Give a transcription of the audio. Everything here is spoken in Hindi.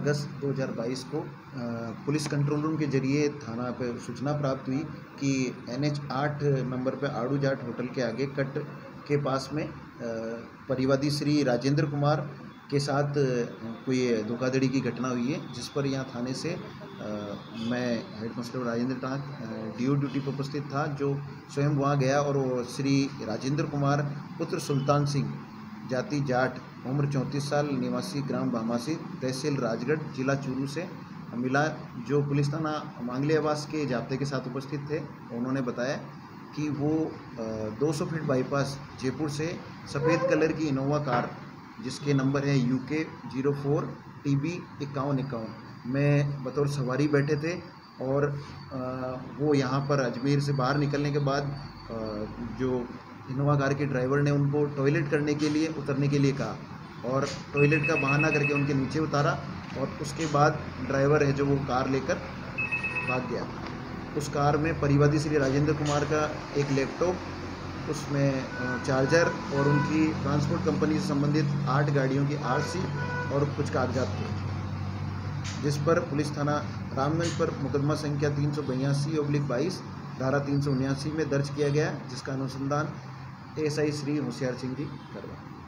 अगस्त 2022 को पुलिस कंट्रोल रूम के ज़रिए थाना पर सूचना प्राप्त हुई कि एन एच आठ नंबर पर आड़ू जाट होटल के आगे कट के पास में परिवादी श्री राजेंद्र कुमार के साथ कोई धोखाधड़ी की घटना हुई है जिस पर यहाँ थाने से अ, मैं हेड कांस्टेबल राजेंद्र टाक डी ड्यूटी पर उपस्थित था जो स्वयं वहाँ गया और वो श्री राजेंद्र कुमार पुत्र सुल्तान सिंह जाति जाट उम्र चौंतीस साल, निवासी ग्राम भामासी तहसील राजगढ़, जिला चूरू से मिला जो पुलिस थाना मांगले आवास के जाब्ते के साथ उपस्थित थे, उन्होंने बताया कि वो दो सौ फीट बाईपास जयपुर से सफ़ेद कलर की इनोवा कार, जिसके नंबर है U K zero four T B इक्यावन इक्यावन। में बतौर सवारी बैठे थे और वो यहाँ पर अजमेर से बाहर निकलने के बाद जो इनोवा कार के ड्राइवर ने उनको टॉयलेट करने के लिए, उतरने के लिए कहा और टॉयलेट का बहाना करके उनके नीचे उतारा और उसके बाद ड्राइवर है जो वो कार लेकर भाग गया। उस कार में परिवादी श्री राजेंद्र कुमार का एक लैपटॉप, उसमें चार्जर और उनकी ट्रांसपोर्ट कंपनी से संबंधित आठ गाड़ियों की आरसी और कुछ कागजात थे, जिस पर पुलिस थाना रामगंज पर मुकदमा संख्या तीन सौ बयासी बाईस, धारा तीन सौ उन्यासी में दर्ज किया गया, जिसका अनुसंधान एएसआई श्री होशियार सिंह जी कर रहे हैं